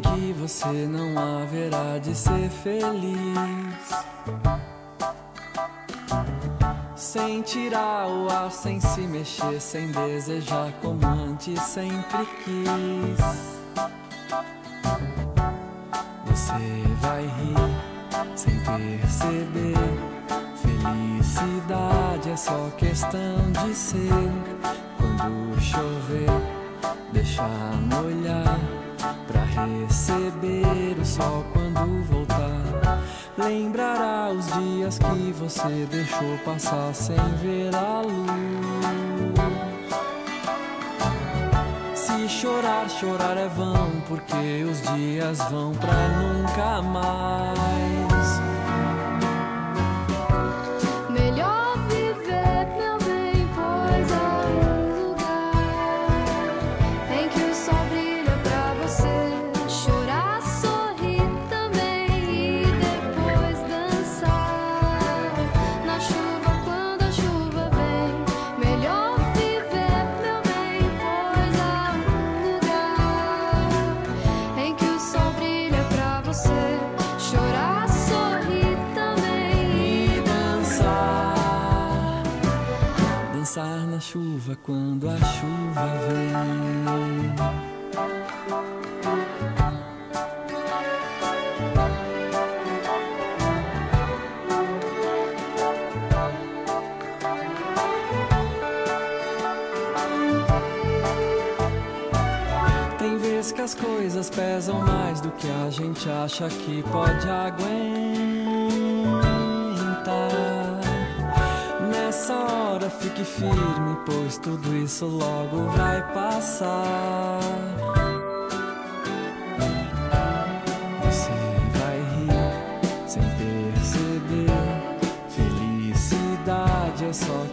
que você não haverá de ser feliz. Sem tirar o ar, sem se mexer, sem desejar como antes sempre quis. Você vai rir sem perceber. Felicidade é só questão de ser. Quando chover, deixar molhar pra receber o sol quando voltar. Lembrará os dias que você deixou passar sem ver a luz. Se chorar, chorar é vão, porque os dias vão pra nunca mais. Chuva quando a chuva vem. Tem vezes que as coisas pesam mais do que a gente acha que pode aguentar. Fique firme, pois tudo isso logo vai passar. Você vai rir sem perceber. Felicidade é só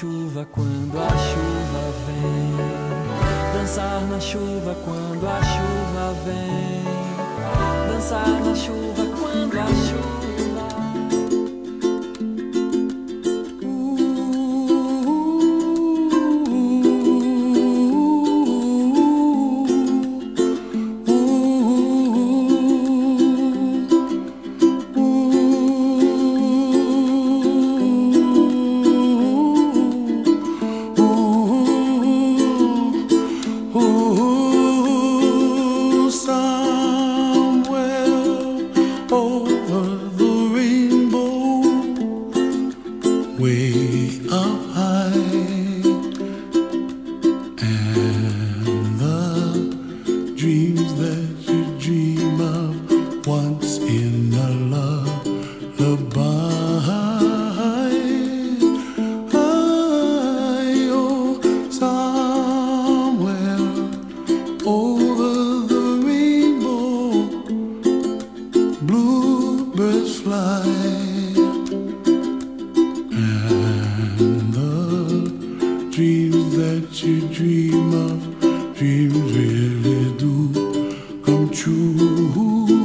chuva quando a chuva vem, dançar na chuva quando a chuva vem, dançar na chuva quando a chuva way 住。